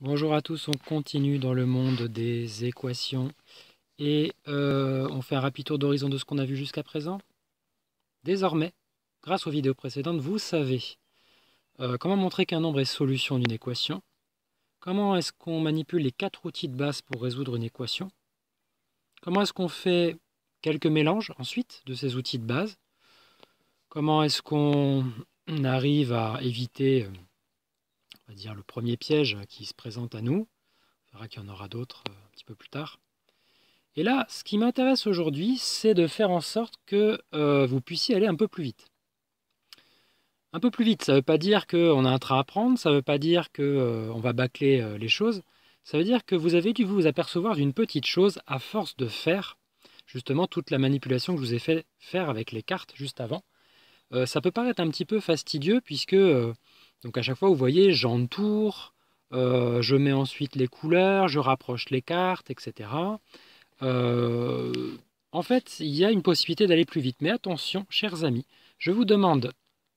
Bonjour à tous, on continue dans le monde des équations. Et euh, on fait un rapide tour d'horizon de ce qu'on a vu jusqu'à présent. Désormais, grâce aux vidéos précédentes, vous savez euh, comment montrer qu'un nombre est solution d'une équation, comment est-ce qu'on manipule les quatre outils de base pour résoudre une équation, comment est-ce qu'on fait quelques mélanges ensuite de ces outils de base, comment est-ce qu'on arrive à éviter euh, dire, le premier piège qui se présente à nous. On verra qu'il y en aura d'autres euh, un petit peu plus tard. Et là, ce qui m'intéresse aujourd'hui, c'est de faire en sorte que euh, vous puissiez aller un peu plus vite. Un peu plus vite, ça ne veut pas dire qu'on a un train à prendre, ça ne veut pas dire qu'on euh, va bâcler les choses, ça veut dire que vous avez dû vous apercevoir d'une petite chose à force de faire justement toute la manipulation que je vous ai fait faire avec les cartes juste avant. ça peut paraître un petit peu fastidieux puisque donc à chaque fois, vous voyez, j'entoure, euh, je mets ensuite les couleurs, je rapproche les cartes, etc. Euh, en fait, il y a une possibilité d'aller plus vite. Mais attention, chers amis, je vous demande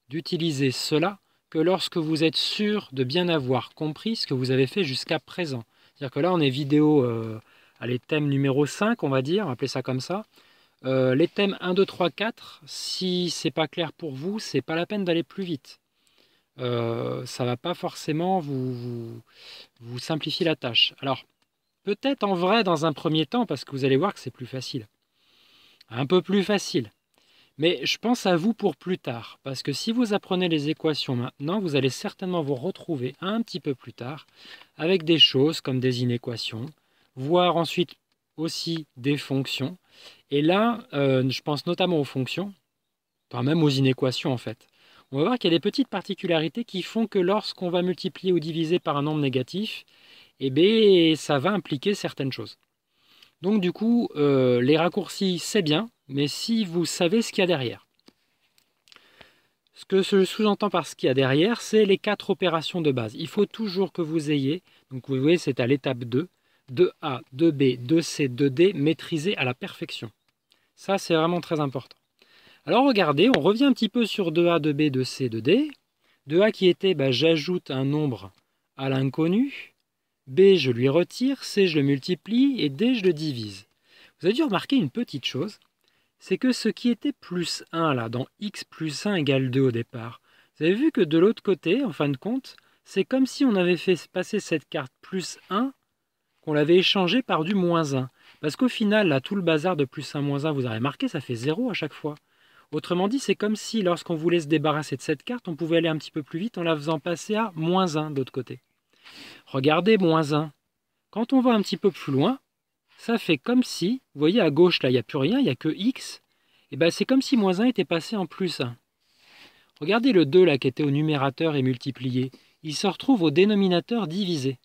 d'utiliser cela que lorsque vous êtes sûr de bien avoir compris ce que vous avez fait jusqu'à présent. C'est-à-dire que là, on est vidéo, euh, les thèmes numéro 5, on va dire, on ça comme ça. Euh, les thèmes 1, 2, 3, 4, si c'est pas clair pour vous, c'est pas la peine d'aller plus vite. Euh, ça va pas forcément vous, simplifier la tâche. Alors, peut-être en vrai dans un premier temps, parce que vous allez voir que c'est plus facile. Un peu plus facile. Mais je pense à vous pour plus tard, parce que si vous apprenez les équations maintenant, vous allez certainement vous retrouver un petit peu plus tard avec des choses comme des inéquations, voire ensuite aussi des fonctions. Et là, euh, je pense notamment aux fonctions, pas même aux inéquations en fait on va voir qu'il y a des petites particularités qui font que lorsqu'on va multiplier ou diviser par un nombre négatif, eh bien, ça va impliquer certaines choses. Donc du coup, euh, les raccourcis, c'est bien, mais si vous savez ce qu'il y a derrière. Ce que je sous-entends par ce qu'il y a derrière, c'est les quatre opérations de base. Il faut toujours que vous ayez, donc vous voyez, c'est à l'étape 2, 2A, 2B, 2C, 2D, maîtrisé à la perfection. Ça, c'est vraiment très important. Alors regardez, on revient un petit peu sur 2A, 2B, 2C, 2D. 2A qui était, bah, j'ajoute un nombre à l'inconnu. B, je lui retire. C, je le multiplie. Et D, je le divise. Vous avez dû remarquer une petite chose. C'est que ce qui était plus 1 là, dans x plus 1 égale 2 au départ, vous avez vu que de l'autre côté, en fin de compte, c'est comme si on avait fait passer cette carte plus 1, qu'on l'avait échangé par du moins 1. Parce qu'au final, là, tout le bazar de plus 1, moins 1, vous avez marqué, ça fait 0 à chaque fois. Autrement dit, c'est comme si lorsqu'on voulait se débarrasser de cette carte, on pouvait aller un petit peu plus vite en la faisant passer à moins 1 d'autre côté. Regardez moins 1. Quand on va un petit peu plus loin, ça fait comme si, vous voyez à gauche là, il n'y a plus rien, il n'y a que x, et bien c'est comme si moins 1 était passé en plus 1. Regardez le 2 là qui était au numérateur et multiplié, il se retrouve au dénominateur divisé.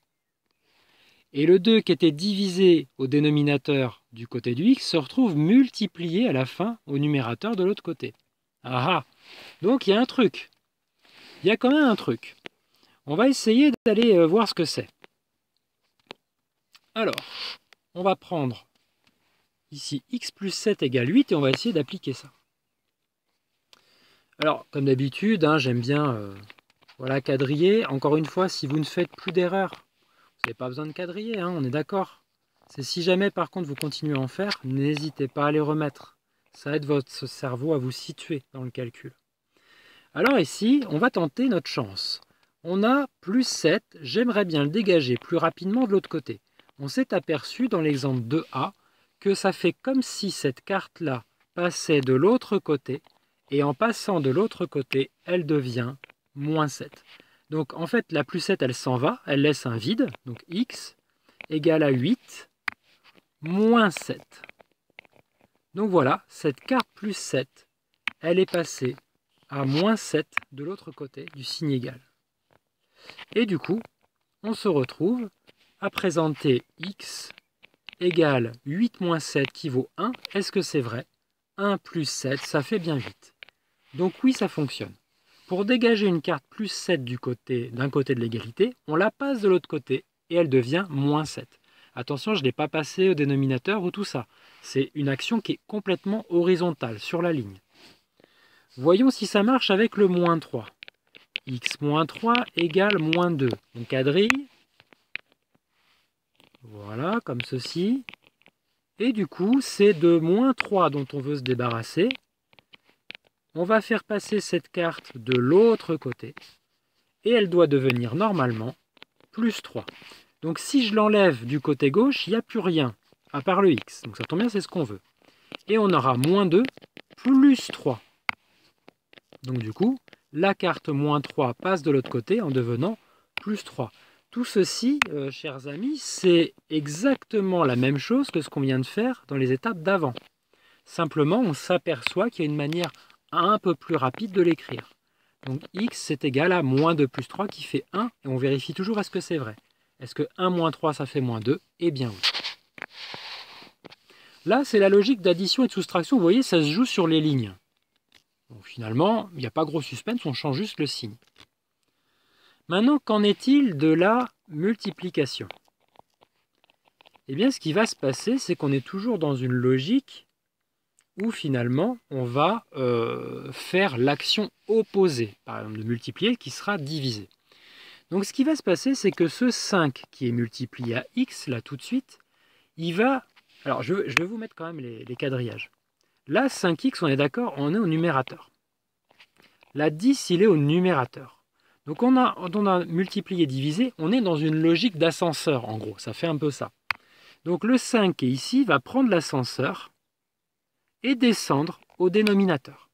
Et le 2 qui était divisé au dénominateur du côté du x se retrouve multiplié à la fin au numérateur de l'autre côté. Ah, ah Donc il y a un truc. Il y a quand même un truc. On va essayer d'aller euh, voir ce que c'est. Alors, on va prendre ici x plus 7 égale 8 et on va essayer d'appliquer ça. Alors, comme d'habitude, hein, j'aime bien euh, voilà, quadriller. Encore une fois, si vous ne faites plus d'erreurs n'avez pas besoin de quadriller, hein, on est d'accord. C'est si jamais par contre vous continuez à en faire, n'hésitez pas à les remettre. Ça aide votre cerveau à vous situer dans le calcul. Alors ici, on va tenter notre chance. On a plus 7, j'aimerais bien le dégager plus rapidement de l'autre côté. On s'est aperçu dans l'exemple 2A que ça fait comme si cette carte-là passait de l'autre côté, et en passant de l'autre côté, elle devient moins 7. Donc en fait, la plus 7, elle s'en va, elle laisse un vide, donc x égale à 8 moins 7. Donc voilà, cette carte plus 7, elle est passée à moins 7 de l'autre côté du signe égal. Et du coup, on se retrouve à présenter x égale 8 moins 7 qui vaut 1. Est-ce que c'est vrai? 1 plus 7, ça fait bien 8. Donc oui, ça fonctionne. Pour dégager une carte plus 7 du côté d'un côté de l'égalité, on la passe de l'autre côté et elle devient moins 7. Attention, je ne l'ai pas passé au dénominateur ou tout ça. C'est une action qui est complètement horizontale sur la ligne. Voyons si ça marche avec le moins 3. x moins 3 égale moins 2. On quadrille. Voilà, comme ceci. Et du coup, c'est de moins 3 dont on veut se débarrasser. On va faire passer cette carte de l'autre côté. Et elle doit devenir normalement plus 3. Donc si je l'enlève du côté gauche, il n'y a plus rien, à part le x. Donc ça tombe bien, c'est ce qu'on veut. Et on aura moins 2 plus 3. Donc du coup, la carte moins 3 passe de l'autre côté en devenant plus 3. Tout ceci, euh, chers amis, c'est exactement la même chose que ce qu'on vient de faire dans les étapes d'avant. Simplement, on s'aperçoit qu'il y a une manière un peu plus rapide de l'écrire. Donc x c'est égal à moins 2 plus 3 qui fait 1, et on vérifie toujours est-ce que c'est vrai. Est-ce que 1 moins 3 ça fait moins 2 Eh bien oui. Là, c'est la logique d'addition et de soustraction. Vous voyez, ça se joue sur les lignes. Finalement, il n'y a pas gros suspense, on change juste le signe. Maintenant, qu'en est-il de la multiplication? Eh bien, ce qui va se passer, c'est qu'on est toujours dans une logique où finalement, on va euh, faire l'action opposée, par exemple de multiplier, qui sera divisé. Donc ce qui va se passer, c'est que ce 5 qui est multiplié à x, là tout de suite, il va... Alors je, vais vous mettre quand même les, quadrillages. Là, 5x, on est d'accord, on est au numérateur. La 10, il est au numérateur. Donc on a, on a multiplié divisé, on est dans une logique d'ascenseur en gros, ça fait un peu ça. Donc le 5 qui est ici va prendre l'ascenseur et descendre au dénominateur.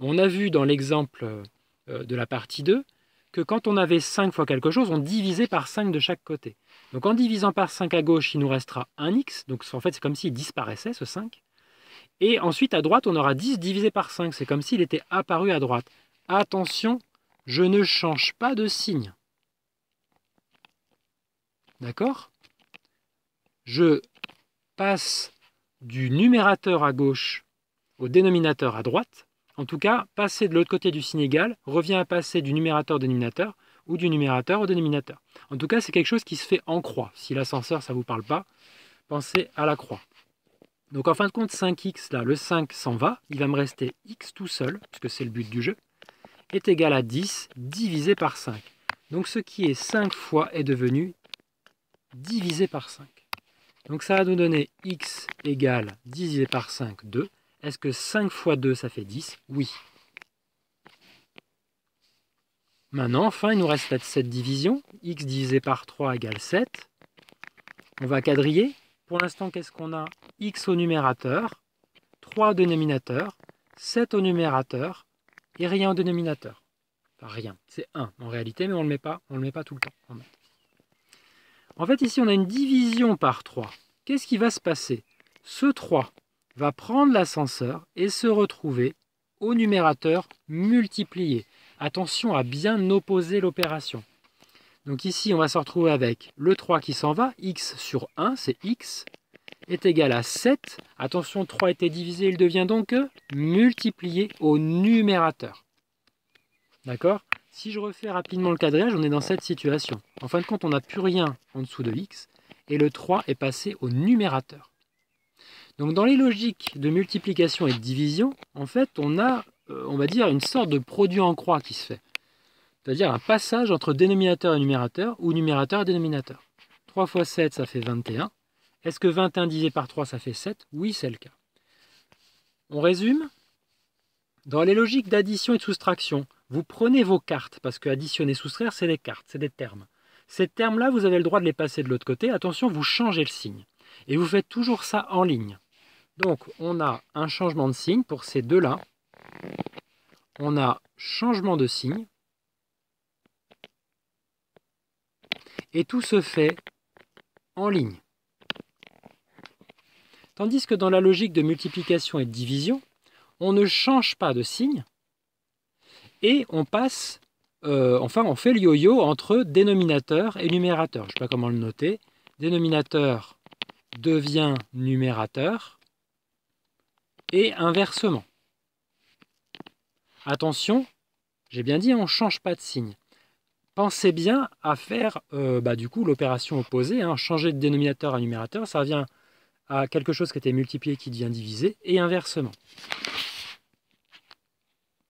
On a vu dans l'exemple euh, de la partie 2 que quand on avait 5 fois quelque chose, on divisait par 5 de chaque côté. Donc en divisant par 5 à gauche, il nous restera un x, donc en fait c'est comme s'il disparaissait ce 5. Et ensuite, à droite, on aura 10 divisé par 5. C'est comme s'il était apparu à droite. Attention, je ne change pas de signe. D'accord? Je passe du numérateur à gauche au dénominateur à droite. En tout cas, passer de l'autre côté du signe égal revient à passer du numérateur au dénominateur ou du numérateur au dénominateur. En tout cas, c'est quelque chose qui se fait en croix. Si l'ascenseur, ça ne vous parle pas, pensez à la croix. Donc en fin de compte, 5x, là, le 5 s'en va, il va me rester x tout seul, puisque c'est le but du jeu, est égal à 10 divisé par 5. Donc ce qui est 5 fois est devenu divisé par 5. Donc ça va nous donner x égale divisé par 5, 2. Est-ce que 5 fois 2, ça fait 10 Oui. Maintenant, enfin, il nous reste cette division. x divisé par 3 égale 7. On va quadriller. Pour l'instant, qu'est-ce qu'on a? X au numérateur, 3 au dénominateur, 7 au numérateur et rien au dénominateur. Enfin, rien, c'est 1 en réalité, mais on ne le met pas, on le met pas tout le temps. En fait, ici, on a une division par 3. Qu'est-ce qui va se passer? Ce 3 va prendre l'ascenseur et se retrouver au numérateur multiplié. Attention à bien opposer l'opération. Donc ici, on va se retrouver avec le 3 qui s'en va, x sur 1, c'est x, est égal à 7. Attention, 3 était divisé, il devient donc multiplié au numérateur. D'accord? Si je refais rapidement le quadrillage, on est dans cette situation. En fin de compte, on n'a plus rien en dessous de x, et le 3 est passé au numérateur. Donc dans les logiques de multiplication et de division, en fait, on a, euh, on va dire, une sorte de produit en croix qui se fait c'est-à-dire un passage entre dénominateur et numérateur, ou numérateur et dénominateur. 3 fois 7, ça fait 21. Est-ce que 21 divisé par 3, ça fait 7 Oui, c'est le cas. On résume Dans les logiques d'addition et de soustraction, vous prenez vos cartes, parce que additionner soustraire, c'est des cartes, c'est des termes. Ces termes-là, vous avez le droit de les passer de l'autre côté. Attention, vous changez le signe. Et vous faites toujours ça en ligne. Donc, on a un changement de signe pour ces deux-là. On a changement de signe. Et tout se fait en ligne. Tandis que dans la logique de multiplication et de division, on ne change pas de signe et on passe, euh, enfin on fait le yo-yo entre dénominateur et numérateur. Je ne sais pas comment le noter. Dénominateur devient numérateur et inversement. Attention, j'ai bien dit, on ne change pas de signe pensez bien à faire euh, bah, du coup l'opération opposée, hein, changer de dénominateur à numérateur, ça revient à quelque chose qui était multiplié qui devient divisé, et inversement.